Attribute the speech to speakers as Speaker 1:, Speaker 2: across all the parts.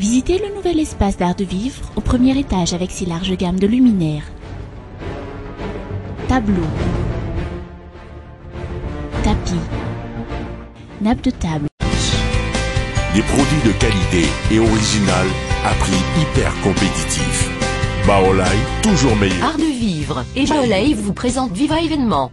Speaker 1: Visitez le nouvel espace d'art de vivre au premier étage avec ses larges gammes de luminaires, tableaux, tapis, nappes de table.
Speaker 2: Des produits de qualité et original à prix hyper compétitif. Baolai, toujours meilleur.
Speaker 3: Art de vivre et Baolai vous présente Viva événement.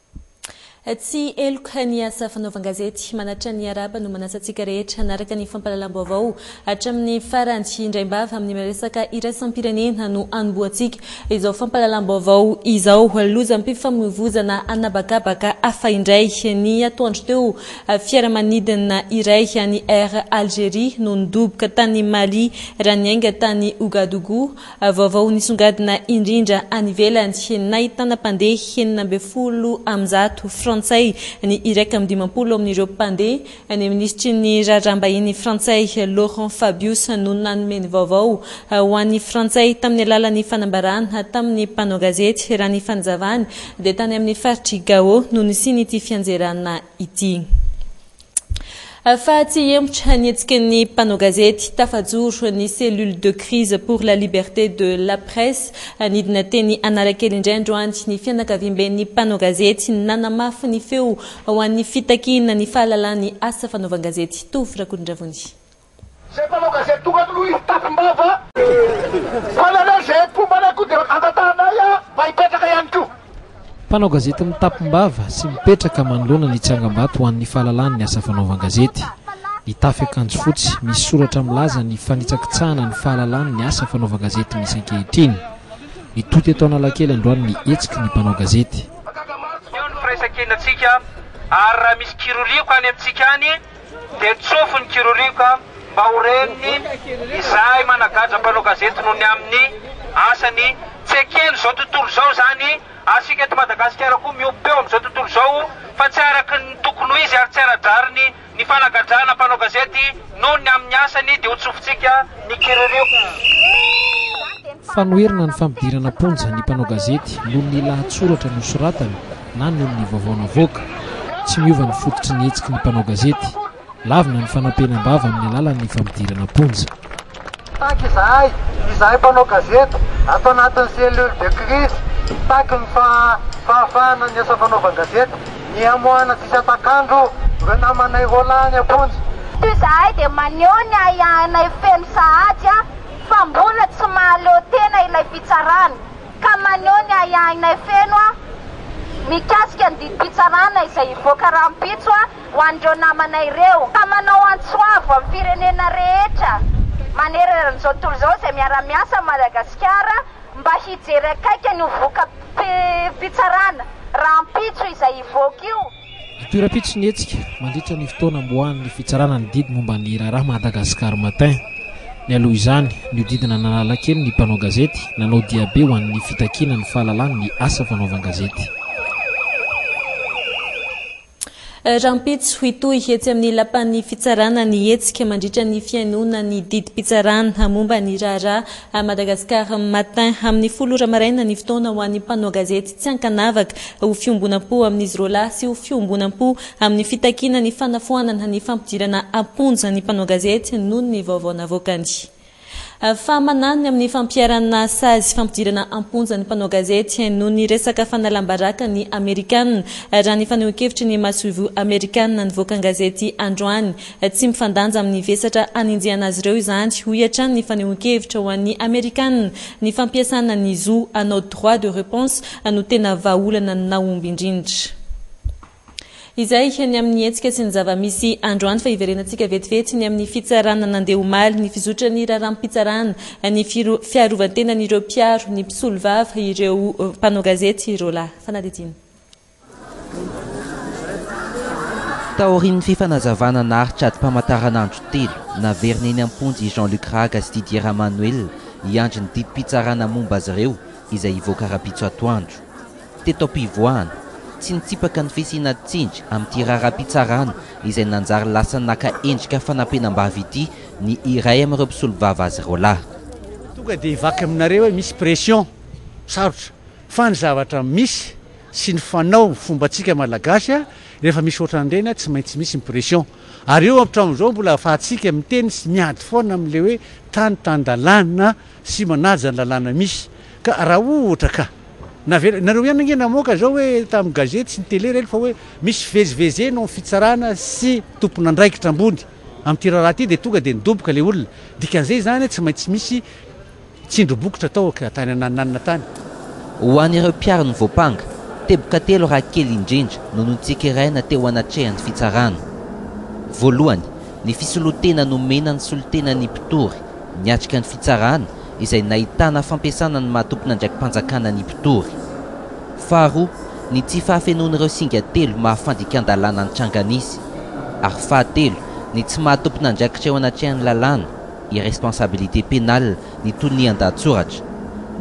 Speaker 4: Tsy heloka ny asa fanaovan-gazety. Manatitra ny Arahaba no manasa antsika rehetra hanaraka ny fampahalalam-baovao hatramin'ny farany. Indraim-bava amin'ny resaka iraisam-pirenena no anombohantsika izao fampahalalam-baovao izao. Lozam-pifamoivoizana an'habakabaka hafa indray. Ny atoandro teo, fiaramanidina iray an'i Air Algerie no nidoboka tany Mali raha niainga tany Ougadougou. Vaovao nisongadina indrindra any ivelany, nahitana mpandeha enina ambin'ny folo amby zato frantsay ny iraika amby dimampolo amin'ireo mpandeha. Ny minisitry ny raharaham-bahiny frantsay, Laurent Fabius no nanome ny vaovao ho an'ny frantsay tamin'ny alalan'ny fanambarana tamin'ny mpanao gazety. Raha ny fanazavany dia tany amin'ny faritr'i Gao no nisian'ity fianjerana ity. Fa tsy hihemotra ny hetsiky ny mpanao gazety. Tafajoro ny Cellule de crise pour la liberté de la presse. Nidina teny Analakely indray androany ny fianakaviamben'ny mpanao gazety nanamafy ny feo ho an'ny fitakiana ny fahalalan'ny asa fanaovan-gazety. Tovo Rakolondravonia.
Speaker 5: Zay mpanao gazety tonga aloha izy tapimbava. Fa ny anay zay mpomba anay koa dia angatahanay mba hipetraka ihany koa.
Speaker 6: Mpanao gazety mitapimbava sy mipetraka manoloana ny tsangambato ho an'ny fahalalahana ny asa fanaovan-gazety. Nitafy akanjo fotsy misy soratra milaza ny fanitsakitsahana ny fahalalahana ny asa fanaovan-gazety misy ankehitriny. Nitohy teto Analakely androany ny hetsiky ny mpanao gazety.
Speaker 7: Io ny firaisankinantsika ary raha misy kiroliako any amintsika any Dia tsofy ny kiroriako mba ho ren'ny izahay managadra mpanao gazety noho ny amin'ny asany. Tsy eken'izao tontolo izao izany ary isika eto Madagasikara koa miombom-peo amin'izao tontolo izao fa tsy araka ny tokony ho izy ary tsy ara-drariny ny fanagadrana mpanao gazety noho ny amin'ny asany dia ho tsofintsika ny kiroriako.
Speaker 6: Fanoherana ny fampidirana am-ponja ny mpanao gazety noho ny lahatsoratra nosoratany. na ny amin'ny vaovao navoaka. Tsy miova ny fototry ny hetsiky ny mpanao gazety. Lavina ny fanampena am-bava amin'ny alalan'ny fampidirana am-ponja.
Speaker 5: Taky izahay, izahay mpanao gazety, ato anatin'ny cellule de crise, taky ny fahafahana ny asa fanaovan-gazety, ny hamoahana tsisy hatak'andro ireo namanay roa lahy any am-ponja.
Speaker 8: Toy izahay dia maneho ny ahiahinay feno sahady fa mbola tsy mahaleo tena ilay fitsarana. ka maneho ny ahiahinay feno mikasika ny didim-pitsarana izay hivoaka rahampitso ho an'ireo namanay ireo, ka manao antso avo amin'ny firenena rehetra manerana izao tontolo izao izay miara-miasa amin'i Madagasikara mba hijery akaiky an'io voka-pitsarana rahampitso izay hivoaka io.
Speaker 6: Hitohira-pitsy ny hetsika mandritra ny fotoana hamoahan'ny fitsarana ny didy momba ny raharaha Madagascar Matin. Nialoha izany, nihodidina an'Analakely ny mpanao gazety, nanao diabe ho an'ny fitakiana ny fahalalany ny asa fanaovan-gazety.
Speaker 4: Rahampitso, hitohy etsy amin'ny lapan'ny fitsarana ny hetsika mandritra ny fihainoana ny didim-pitsarana momba ny raharaha A Madagascar Matin, Amin'ny folo ora maraina ny fotoana ho an'ny mpanao gazety tsy ankanavaka ho fiombonam-po amin'izy roalahy sy ho fiombonam-po amin'ny fitakiana ny fanafoanana ny fampidirana am-ponja ny mpanao gazety noho ny vaovao navoakany fahamanany amin'ny fampiharana sazy fampidirana am-ponja ny mpanao gazety noho ny resaka fanalam-baraka ny Amerikana, raha ny fanehoan-kevitry ny masoivoho Amerikana nivoaka an-gazety androany. Tsy mifandanja amin'ny vesatra hanenjehana azy ireo izany, hoy hatrany ny fanehoan-kevitra ho an'ny Amerikana. Ny fampiasana ny zo hanao droit de reponse no tena vahaolana nahomby indrindra. Izay ny amin'ny hetsika sy ny zava-misy androany fa hiverenantsika vetivety ny amin'ny fitsarana nandeha omaly ny fizotran'ny raharaham-pitsarana ny fiarovan-tenan'ireo mpiaro ny mpisolovava ireo mpanao gazety roalahy. Fanadihadiana.
Speaker 9: Taorian'ny fifanazavana naharitra adim-pamataranandro telo, naverina eny am-ponja i Jean Luc Rahaga sy Didier Ramanuel hiandry ny didim-pitsarana momba azy ireo izay hivoaka rahampitso atoandro. Teto am-pivoahana, tsy nitsipaka ny fisiana tsindry amin'ity raharaham-pitsarana izay nanjary lasa naka endrika fanampenam-bava ity ny iray amin'ireo mpisolovava azy roalahy.
Speaker 10: Tonga dia vaky aminareo hoe misy pression. Sarotra. Fa ny zavatra misy sy ny fanao fombantsika malagasy a, rehefa misy ohatran'ireny a tsy maintsy misy ny pression. Ary eo hatramin'izao mbola ahafahantsika miteny sy miady foana amin'ilay hoe tany tan-dalàna sy manaja ny lalàna misy. Ka raha ohatra ka. Navela, nareo ihany ange namoaka izao hoe tamin'ny gazety sy ny tele ireny fa hoe misy fivezivezena ao amin'ny fitsarana sy tompon'andraikitra ambony amin'ity raharaha ity dia tonga dia nidoboka ilay olona. Dikan'izay izany hoe tsy maintsy misy. Tsindry bokotra tao ak tany anananana tany.
Speaker 9: Ho an'ireo mpiaro ny voampanga, teboka telo raha kely indrindra no notsikeraina teo anatrehan'ny fitsarana. Voalohany, ny fisoloan-tena nomena ny solontenan'ny mpitory niatrika ny fitsarana izay nahitana fampiasana ny maha tompon'andraiki-panjakana ny mpitory. Faharoa, ny tsy fahafenoan'ireo singa telo maha fandikan-dalàna nitranga nisy. Ary fahatelo, ny tsy maha tompon'andraikitra eo anatrehan'ny lalàna irresponsabilité pénale ny tonian-dahatsoratra,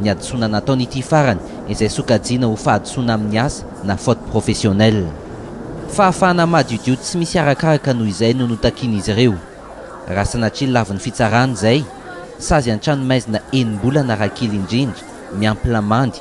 Speaker 9: ny hadisoana nataon'ity farany izay sokajiana ho fahadisoana amin'ny asa na faute professionnelle. Fahafahana madiodio tsy misy arakaraka noho izay no notakian'izy ireo. Raha sanatria lavin'ny fitsarana izay, sazy an-tranomaizina enim-bolana raha kely indrindra, miampy lamandy,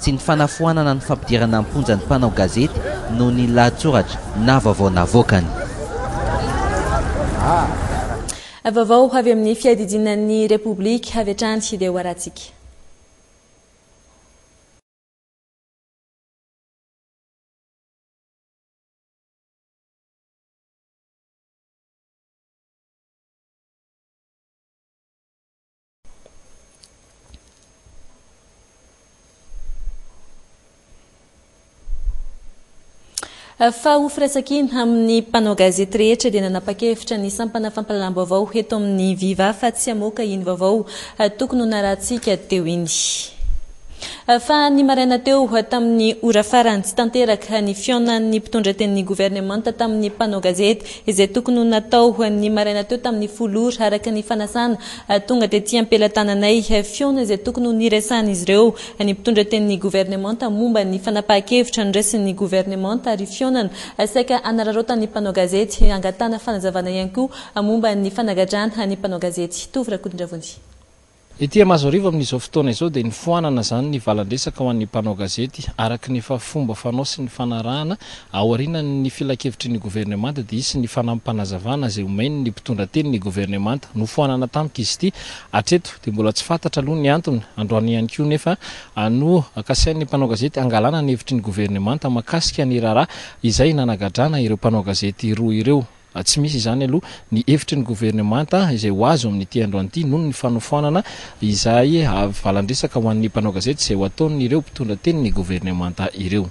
Speaker 11: Tsy ny
Speaker 9: fanafoanana ny fampidirana am-ponja ny mpanao gazety noho ny lahatsoratra na vaovao navoakany.
Speaker 4: Vaovao avy amin'ny Fiadidiana ny Repoblika avy hatrany dia hoarantsika. Fa ho firaisankina amin'ny mpanao gazety rehetra dia nanapa-kevitra ny sampana fampahalalam-baovao eto amin'ny Viva fa tsy hamoaka iny vaovao tokony ho narahantsika teo iny. Fa ny maraina teo tamin'ny ora farany tsy tanteraka ny fihaonan'ny mpitondra tenin'ny governemanta tamin'ny mpanao gazety izay tokony ho natao ny maraina teo tamin'ny folo ora araka ny fanasana Tonga tety am-pelatananay fihaona izay tokony ho niresahan'izy ireo ny mpitondra tenin'ny governemanta momba ny fanapahan-kevitra noraisin'ny governemanta ary fihaonana saika hanararaotan'ny mpanao gazety hangatahana fanazavana ihany koa momba ny fanagadrana ny mpanao gazety Tovo Rakotondravony.
Speaker 6: Ety Amazorivo amin'izao fotoana izao dia nifoanana izany ny valan-dresaka ho an'ny mpanao gazety araka ny efa fomba fanao sy ny fanarahana Aorianan' ny filankevitry ny governemanta dia hisy ny fanampanazavana izay homen' ny mpitondra teny ny governemanta. Nofoanana tamiko izy ity. Hatreto dia mbola tsy fantatra aloha ny antony. Androany ihany koa nefa no kasain' ny mpanao gazety hangalana ny hevitry ny governemanta mahakasika ny raharaha izay nanagadrana ireo mpanao gazety roa ireo. Tsy misy izany aloha ny hevitry ny governemanta izay ho azo amin' ity androany ity noho ny fanofoanana izay valandresaka ho an' ny
Speaker 4: mpanao gazety izay ho ataon' ireo mpitondra teny ny governemanta ireo.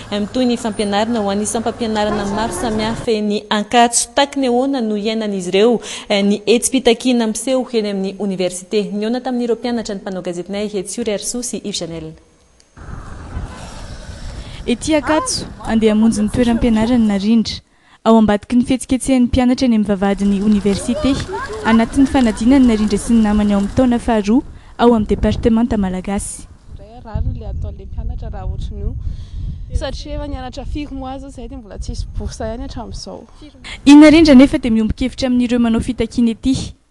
Speaker 4: Mitohy ny fampianarana ho an'ny isam-pampianarana maro samihafa eny Ankatso. Taky ny ahoana no iainan'izy ireo ny hetsi-pitakiana miseho eny amin'ny oniversite? Nihaona tamin'ireo mpianatra ny mpanao gazetinay Hetsiory Harisoa sy Yves Janel.
Speaker 12: Ety Ankatso, andeha hamonjy ny toeram-pianarany narindra. ao ambadiky ny fihetsiketsehan'ny mpianatra eny amin'ny vavahadin'ny oniversite, anatin'ny fanadinany ny Narindra sy ny namany ao amin'ny taona faharoa ao amin'ny departemanta malagasy.
Speaker 13: Indray harary ilay ataon'ilay mpianatra raha ohatran'ny io satria efa nianatra firy mois zao izahay dia mbola tsisy bourse ihany hatramin'izao.
Speaker 12: I Narindra anefa dia miombon-kevitra amin'ireo manao fitakiana ety.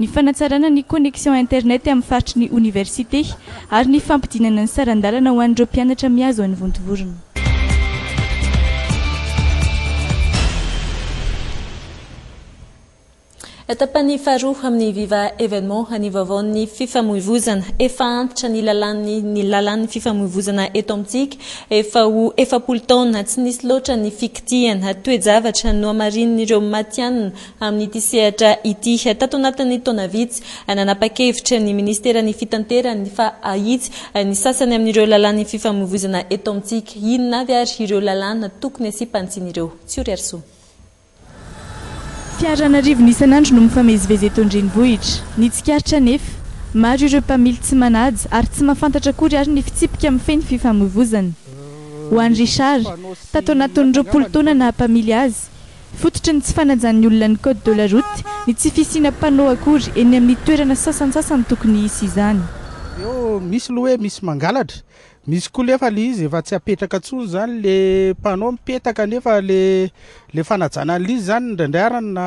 Speaker 12: ny fanatsarana ny connexion internet amin'ny faritry ny oniversite ary ny fampidinana ny saran-dalana ho an'ireo mpianatra mihazo an'i Vontovorona.
Speaker 4: Tapany faharoa amin'ny Viva Evenement ny vaovaon'ny fifamoivozana. Efa antitra ny lalàn'ny ny lalàn'ny fifamoivozana eto amintsika. Efa ho efapolo taona tsy nisy loatra ny fikitihana. Toe-javatra nohamarinin'ireo matihanina amin'ity sehatra ity. Tato anatin'ny taona vitsy, nanapa-kevitra ny Ministeran'ny Fitanterany fa hahitsy ny sasany amin'ireo lalàn'ny fifamoivoizana eto amintsika. Inona avy ary ireo lalàna tokony hasiam-pantsiny ireo? Tsioriarisoa. Fiara
Speaker 12: an'arivony isan'andro no mifamezivezy eto an-drenivohitra. Ny tsikaritra anefa, maro ireo mpamily tsy manaja ary tsy mahafantatra akory àry ny fitsipika mifehy ny fifamoivoizana. Ho an'i Richard, tato anatin'ny roapolo taona naha-mpamily azy, Fototry ny tsy fanajan'ny olona ny code de la route ny tsy fisiana panneau akory eny amin'ny toerana sasantsasany tokony hisy izany.
Speaker 14: Eo misy aloha hoe misy mangalatra, misy koa nefa ilay izy efa tsy apetraka intsony izany ilay panneau mipetaka nefa ilay ilay fanajana an'ilay izy
Speaker 12: izany
Speaker 15: indraindray ary na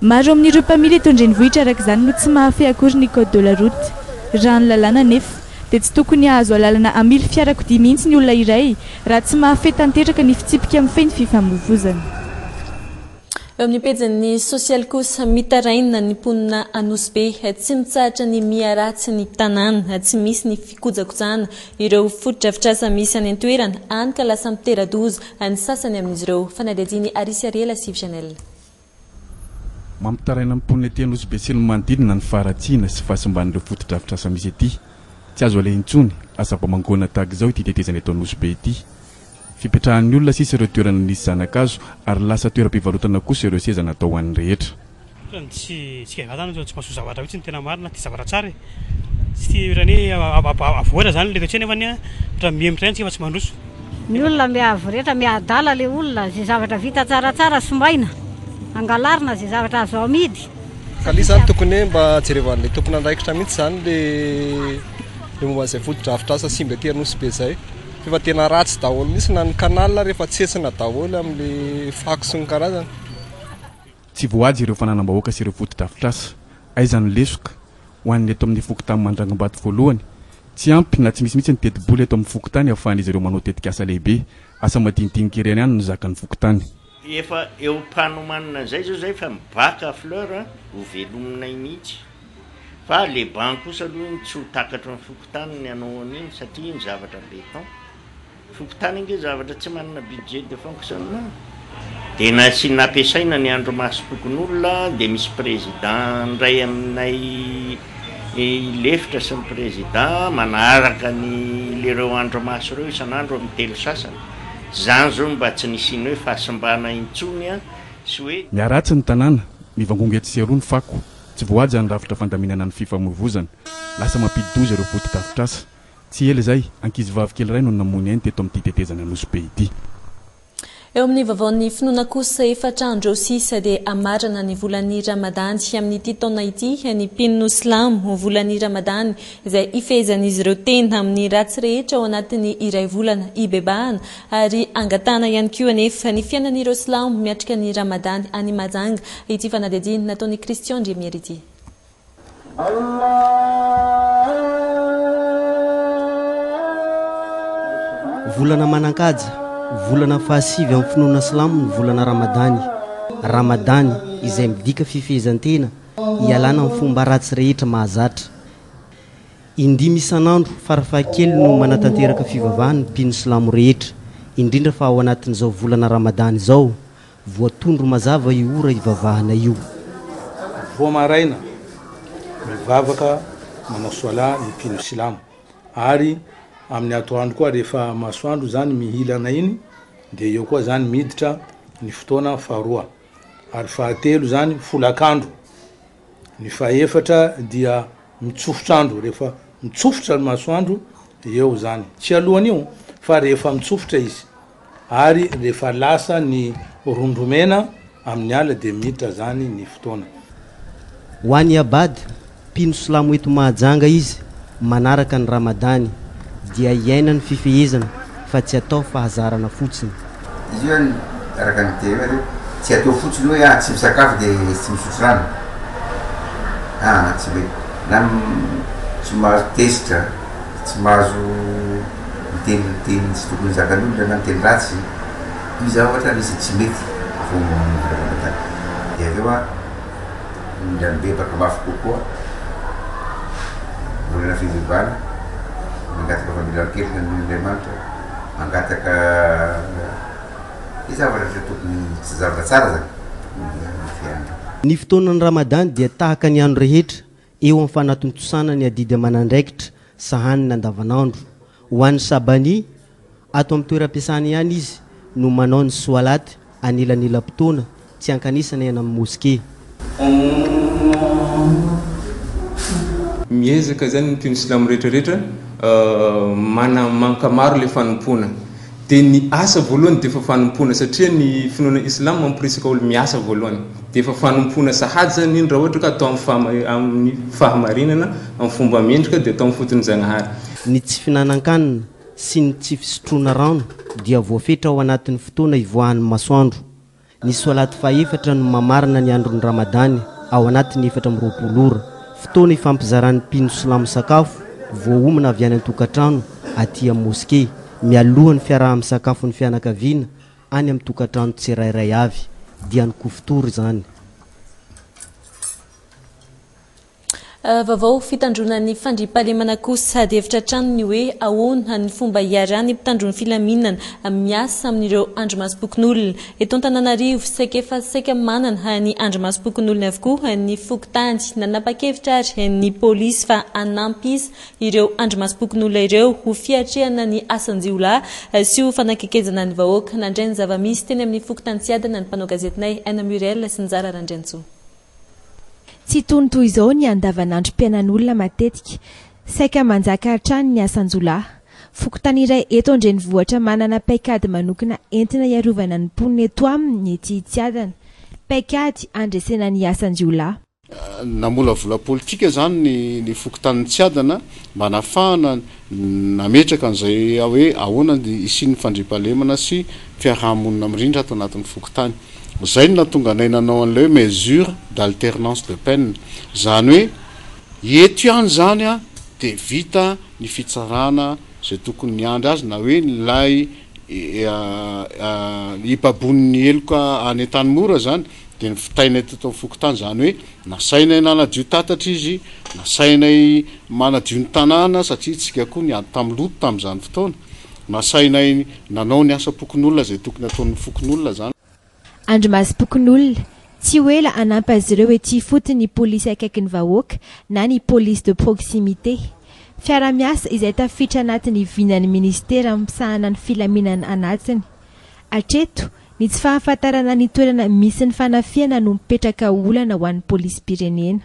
Speaker 12: Maro amin'ireo mpamily eto an-drenivohitra araka izany no tsy mahafehy akory ny code de la route. Raha ny lalàna anefa dia tsy tokony hahazo alalana hamily fiarakodia mihitsy ny olona iray raha tsy mahafehy tanteraka ny fitsipika mifehy ny fifamoivozana.
Speaker 4: Eo amin'ny pejin'ny sosialy kosa, mitaraina ny mponina Anosibe, tsy mitsahatra ny miha ratsy ny tanàna, tsy misy ny fikojakojana ireo fotodrafitrasa misy any an-toerana, hany ka lasa mitera-doza ny sasany amin'izy ireo. Fanadihadian'i Arisy Ariela sy Vianel.
Speaker 16: Mampitaraina ny mponina ety Anosibe sy ny manodidina ny faharatsiana sy fahasimban'ireo fotodrafitrasa misy ety. Tsy azo aleha intsony, asaboamangoana tahaka izao ity tetezana eto Anosibe ity. Fipetrahan'ny olona sisa ireo toerana nisy zana-kazo ary lasa toeram-pivarotana kosa ireo seza natao ho an'ny rehetra.
Speaker 17: Ohatran'ny tsy tsika vatana ohatran'ny tsy mahasoa zavatra mihitsy ny tena marina, tia zavatra tsara e! Tsy tia ohatran'ny hoe avoaina izany ilay toe-tsaina nefany ohatran'ny mihemotra ihany isika fa tsy mandroso.
Speaker 18: Ny olona miavo rehetra miadala le olona ze zavatra vita tsaratsara somaina angalarina ze zavatra azo amidy.
Speaker 19: Ka le zany tokony hoe mba jerevan'le tompon'andraikitra mihitsy zany le le momba an'izay fotodrafitrasa simba ety Anosibe zay f'efa tena ratsy daholo mihitsy na ny canal ary efa tsetsina daholo am'le fako sy ny karazany.
Speaker 16: Tsy voahaja ireo fananam-bahoaka sy ireo fotodrafitrasa. Aiza ny lesoka? Ho an'ny eto amin'ny fokontany Mandrangombato voalohany, tsy ampy na tsy misy mihitsy ny tetibola eto amin'ny fokontany ahafahan'izy ireo manao tetikasa lehibe. Asa madinidinika irery ihany no zakan'ny fokontany.
Speaker 20: Efa eo am-panomanana izay izao izay fa ny bac à fleur ho velominay mihitsy. Fa le banc kosa aloha iny tsy ho takatry ny fokontany ny hanao an'iny satria iny zavatra béton. Fokontany ange zavatra tsy manana budget de fonctionnement de na tsy nampiasaina ny andro maso fokonolona de misy président ndray aminay lefitra sy ny président manaharaka ny lereo andro maso reo isan'andro amin'ny telo sasany zany zao no mba tsy nisiany hoe fahasimbana intsony a sy hoe
Speaker 16: Miharatsy ny tanàna, mivangongo etsy sy eroa ny fako, tsy voahaja ny rafitra fandaminana ny fifamoivozana, lasa mampidi-doza ireo fotodrafitrasa. Tsy ela izay, ankizivavy kely iray no namoy ny ainy teto amin'ity tetezana Nosy Be ity.
Speaker 4: Eo amin'ny vaovaon'ny finoana kosa, efatra andro eo sisa dia hamarana ny volan'ny Ramadany amin'ity taona ity ny mpino silamo. Volan'ny Ramadany izay hifehezan'izy ireo tena amin'ny ratsy rehetra ao anatin'ny iray volana hibebahana ary hangatahana ihany koa anefa ny fiainan'ireo silamo miatrika ny Ramadany any Mahajanga ity fanadihadiana nataon'i Christian Ndjemyr ity.
Speaker 21: Volana manan-kaja, volana fahasivy amin'ny finoana silamo ny volana ramadany, Ramadan, izay midika fifehezan-tena hialana amin'ny fomba ratsy rehetra mahazatra. Indimy isan'andro farafahakeliny no manatanteraka fivavahana ny mpino silamo rehetra, indrindra fa ao anatin'izao volana ramadany izao Voatondro mazava io ora ivavahana io.
Speaker 14: Vao maraina, mivavaka manao soalah ny mpino silamo. Ary amin'ny atoandro koa rehefa masoandro izany mihilana iny dia eo koa izany miditra ny fotoana faharoa. Ary fahatelo izany folakandro. Ny fahefatra dia mitsofotra andro, rehefa mitsofotra ny masoandro eo izany, tsy alohan'io fa rehefa mitsofotra izy ary rehefa lasa ny rondro mena amin'ny ala dia miditra izany ny fotoana.
Speaker 21: Ho an'i Abad, mpino silamo eto Mahajanga izy, Manaraka ny Ramadany dia hiaina ny fifehezana fa tsy atao fahazarana fotsiny.
Speaker 22: Izy io any araka ny tery oe tsy atao fotsiny oe ah tsy misakafo de tsy misotro rano ah tsy oe na tsy mahazo tezitra tsy mahazo miteny teny tsy tokony zakan'olona na miteny ratsy io za ohatra misy tsy mety vao manao Ramadany de avy eo ah. indray mibebaka mafy kokoa volana fivivana, mangataka famelan-keloka ny Olon'Andriamanitra, mangataka zavatra izay tokony, zavatra tsara izany, tokony hiainana.
Speaker 21: Ny fotoanan'ny Ramadan dia tahaka ny andro rehetra, eo amin'ny fanatontosana ny adidy aman'andraikitra sahaniny andavanandro. Ho an'i Shabani, ato amin'ny toeram-piasany ihany izy no manao ny Swalaat anelanelam-potoana, tsy ankanesana eny amin'ny Moske.
Speaker 23: Miezaka izany ny mpino silamo rehetra rehetra manamanka maro ilay fanompoana. Dia ny asa voalohany dia efa fanompoana satria ny finoana islam mamporisika olo miasa voalohany dia efa fanompoana sahady zany iny raha ohatra ka atao amin'ny fahamarinana amin'ny fomba mendrika dia atao amin'ny foton'i Zagnahary.
Speaker 21: Ny tsy fihinanan-kanina sy ny tsy fisotroana rano dia voafetra ao anatin'ny fotoana ivoahan'ny masoandro Ny Swalaat fahefatra no mamarana ny andron'ny Ramadany ao anatin'ny efatra amby roapolo ora, fotoana ifampizaran'ny mpino silamo sakafo voaomana avy any an-tokantrano aty amin'ny moske, mialohan'ny fiaraha-misakafon'ny fianakaviana any amin'ny tokantrano tsirairay avy, dia ny kuftur
Speaker 4: izany. Vaovao fitandroana ny fandriampahalemana koa sady hevitra hatrany ny hoe ahoana ny fomba hiarahan'ny mpitandro ny filaminana miasa amin'ireo andrimasom-pokonolona. Eto Antananarivo, saika efa saika manana ny andrimasom-pokonolony avokoa ny fokontany. Nanapa-kevitra ary ny polisy fa hanampisa ireo andrimasom-pokonolona ireo ho fiatrehana ny asan-jiolahy sy ho fanakaikezana ny vahoaka. Nandray ny zava-misy teny amin'ny fokontany Tsiadana ny mpanao gazetinay Aina Muriel sy Njara Randriantsoa.
Speaker 24: Tsy tony toy izao ny andavanandrom-piainan'olona matetika. Saika manjaka hatrany ny asan-jiolahy. Fokontany iray eto an-drenivohitra manana paikady manokana entina hiarovana ny mponina eto aminy ny Tsihitsiadana. Paikady handresena ny asan-jiolahy.
Speaker 25: Namolavola politika izany ny fokontanin'i Tsiadana mba hanafahana Nametraka an'izay hoe ahoana ny hisian'ny fandriampahalemana sy fiaraha-monina mirindra ato anatin'ny fokontany. Izay no nahatonga anay nanao an'ilay hoe mesure d'alternance de peine. Izany hoe eto ihany izany dia vita ny fitsarana izay tokony niandry azy na hoe ilay ibaboan'ny heloka any Antanimora izany dia novitaina eto amin'ny fokontany. Izany hoe. Nasainay nanadio tatatra izy, nasainay manadio ny tanàna satria isika koa niady tamin'ny loto tamin'izany fotoana, nasainay nanao ny asam-pokonolona izay tokony ataon'ny fokonolona izany.
Speaker 24: Andry Masom-pokonolona, tsy ho ela hanampy azy ireo ety ifotony ny polisy akaikin'ny vahoaka na ny police de proximité. Fiara-miasa izay tafiditra anatin'ny vinan'ny minisitera misahana ny filaminana anatiny. Hatreto, Ny tsy fahafantarana ny toerana misy ny fanafihana no mipetraka ho olana ho an'ny polisim-pirenena.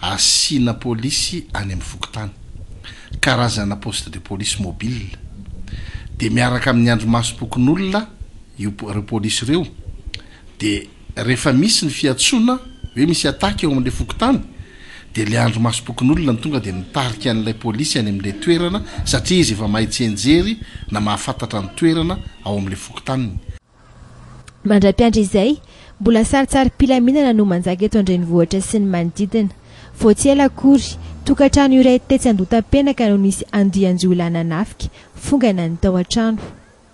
Speaker 26: Asiana polisy any amin'ny fokontany, karazana poste de police mobile, dia miaraka amin'ny andrimasom-pokonolona io ireo polisy ireo dia. Rehefa misy ny fiantsoana hoe misy attaque eo amin'ilay fokontany dia ilay andrimasom-pokonolona no tonga dia mitarika an'ilay polisy any amin'ilay toerana satria izy efa mahay tsianjery na mahafantatra ny toerana ao amin'ilay fokontaniny.
Speaker 24: Mandra-piandry izay, mbola sarintsarim-pilaminana no manjaka eto an-drenivohitra sy ny manodidina. Vao tsy ela akory, tokantrano iray tetsy Andohatapenaka no nisy andian-jiolahy nanafika, fongana ny tao an-trano.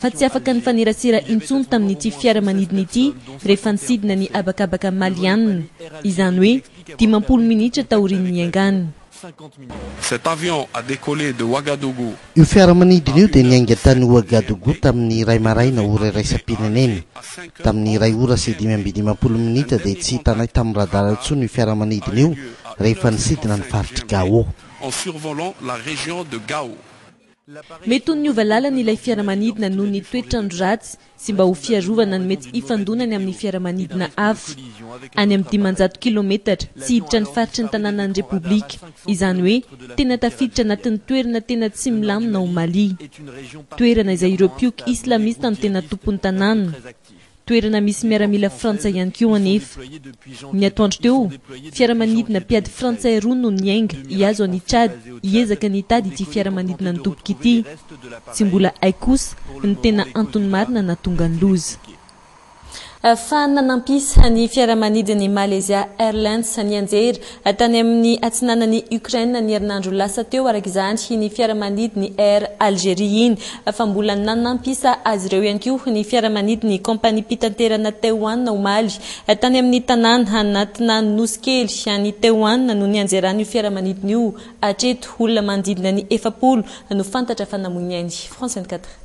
Speaker 4: fa tsy afaka nifanerasera intsony tamin'ity fiaramanidina ity rehefa nisidina ny habakabaka Maliana, izany hoe dimampolo minitra taorian'ny niaingàny.
Speaker 27: Cet avion a décollé de Ouagadougou.
Speaker 21: Io fiaramanidina io dia niainga tany Ouagadougou tamin'ny iray maraina ora iraisam-pirenena. Tamin'ny iray ora sy dimy amby dimampolo minitra dia tsy hitanay tamin'ny radar intsony io fiaramanidina io rehefa nisidina ny faritr'i Gao.
Speaker 27: en survolant la région de Gao.
Speaker 4: Mety ho niova lalana ilay fiaramanidina noho ny toetr'andro ratsy sy mba ho fiarovana ny mety hifandonany amin'ny fiaramanidina hafa. Any amin'ny dimanjato kilometatra tsy hiditra ny faritry ny tanànan'ny Repoblika, izany hoe tena tafiditra anatin'ny toerana tena tsy milamina ao Mali. Toerana izay ireo mpioky islamista no tena tompon'ny tanàna. Toerana misy miaramila frantsay ihany koa anefa. Ny atoandro teo, fiaramanidina mpiady frantsay roa no niainga hihazo an'i Tchad hiezaka ny hitady ity fiaramanidina nitoboka ity. Tsy mbola hay kosa ny tena antony marina nahatonga ny loza. Fa nanampisa ny fiaramanidin'i Malaysia Airlines nianjera Tany amin'ny atsinanan'i Ukraine ny herinandro lasa teo, araka izany, iny fiaramanidin'i Air Algerie iny, fa mbola nanampisa azy ireo ihany koa ny fiaramanidin'ny kaompaniam-pitanterana Taiwan omaly. Tany amin'ny tanàna anatina nosy kely any Taiwan no nianjeran'io fiaramanidina io hatreto. Olona manodidina ny efapolo no fantatra
Speaker 28: fa namoy ny ainy.
Speaker 9: France vingt-quatre.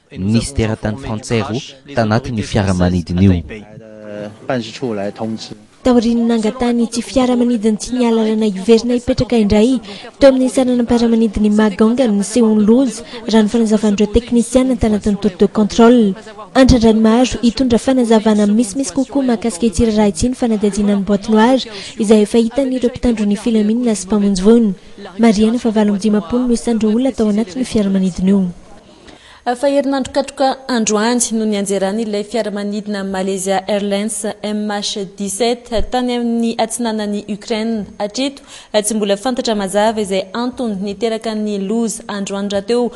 Speaker 9: Nisy teratany frantsay roa tanatin'io fiaramanidina io.
Speaker 28: Taorian'ny nangatahan'itsy fiaramanidin'itsy ny alalana hiverina hipetraka indray teo amin'ny saranam-piaramanidin'i Magang amin'ny Seong Loose, raha ny fanazavan'ireo teknisiana tanatin'ny tour de contrôle. Antrandrano maro hitondra fanazavana misimisy kokoa mahakasika itsy raharaha itsy ny fanadihadiana ny boîte noire izay efa hitan'ireo mpitandro ny filaminana sy mpamonjy voina. Marihana fa valo amby dimampolo no isan'ireo olona tao anatin'io fiaramanidina io.
Speaker 4: Fa herinandro katroka androany no nianjeran'ilay fiaramanidina Malaysia Airlines MH dix sept tany amin'ny atsinanan'i Ukraine. Hatreto, tsy mbola fantatra mazava izay antony niteraka ny loza androany rahateo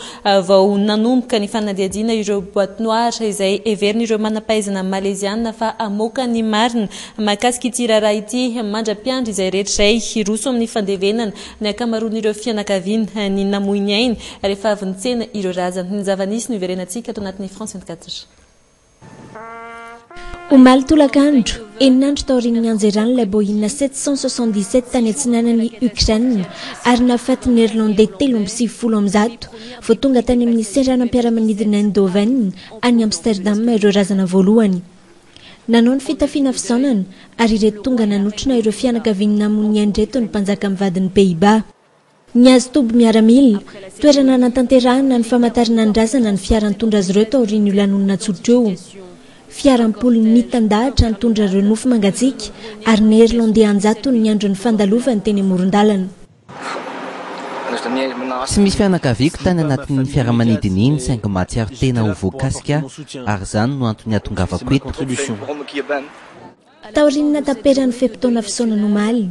Speaker 4: vao nanomboka ny fanadihadiana ireo boite noire izay heverin'ireo manam-pahaizana Maleziana fa hamoaka ny marina mahakasika ity raharaha ity mandra-piandry izay rehetra izay hiroso amin'ny fandevenana ny ankamaroan'ireo fianakaviana ny namoy ny ainy Rehefa avy nitsena ireo razana. Ny zava-nisy noverenantsika ato anatin'ny France vingt quatre.
Speaker 28: Omaly tolakandro, enina andro taorian'ny nianjeran'ilay Boeing sept cent soixante dix sept tany atsinanan'i Ukraine ary nahafaty Neerlandey telo amby sivifolo amin'ny zato, vao tonga tany amin'ny seranam-piaramanidina Eindhoven, any Amsterdam ireo razana voalohany. Nanao ny fitafiana fisaonana ary ireto tonga nanotrona ireo fianakavian'ny namono ny ain-dReto ny mpanjaka mivady ny Pays-Bas. Niazotobo miaramila. Toerana nantanterahana ny famatarinan'ny razana ny fiara nitondra azy ireo taorian'io lanonan'Antsotra io. Fiara am-polony nitan-dahatra nitondra ireo nofy mangatsiaka ary Néerlandais an-jatony niandry ny fandalovany teny amoron-dalana.
Speaker 9: Tsy misy fianakaviako tany anatin'iny fiaramanidina iny saingy mahatsiaro tena ho voakasika aho ary izany no antony nihatongavako eto.
Speaker 28: Taorian'ny nataperan'ny fe-potoana fisaonana omaly,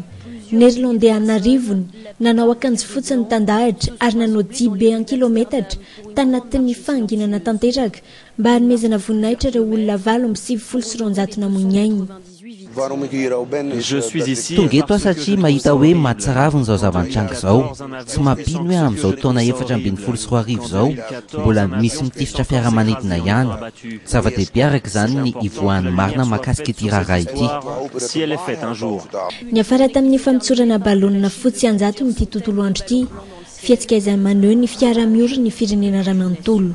Speaker 28: ny Irlandey an'arivony nanao akanjo fotsy nitandahatra ary nanao dihy be an-kilaometatra tanatin'ny fahanginana tanteraka mba hanomezana voninahitra ireo olona valo amby sivifolo sy roanjato namoy ny ainy.
Speaker 9: Tonga eto aho satria mahita hoe mahatsiravina izao zava-nitranga izao. Tsy mampino hoe amin'izao taona efatra ambin'ny folo sy roa arivo izao, mbola misy mitifitra fiaramanidina ihany. Zava-dehibe araka izany ny hivoahan'ny marina mahakasika ity raharaha ity.
Speaker 28: Niafara tamin'ny famotsorana balonina fotsy an-jatony ity tontolo andro ity, fihetsika izay maneho ny fiaraha-miory ny firenena iray manontolo.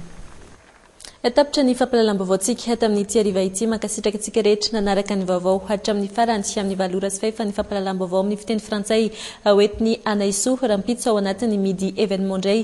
Speaker 4: Izay tapitra ny fampahalalam-baovaontsika tamin'ity hariva ity. Mankasitraka antsika rehetra nanaraka ny vaovao hatramin'ny farany amin'ny valo ora sy fahefany ny fampahalalam-baovao amin'ny fiteny frantsay hoentin'i Anaisoa rahampitso ao anatin'ny Midi
Speaker 29: Evenement indray.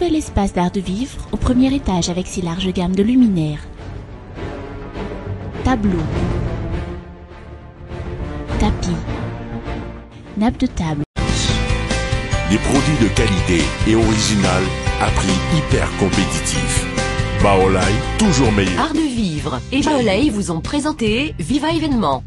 Speaker 29: nouvel espace d'art de vivre au premier étage avec ses larges gammes de luminaires. Tableaux, tapis, nappes de table.
Speaker 2: Des produits de qualité et original à prix hyper compétitif. Baolai, toujours meilleur.
Speaker 30: Art de vivre et Baolai vous ont présenté Viva événement.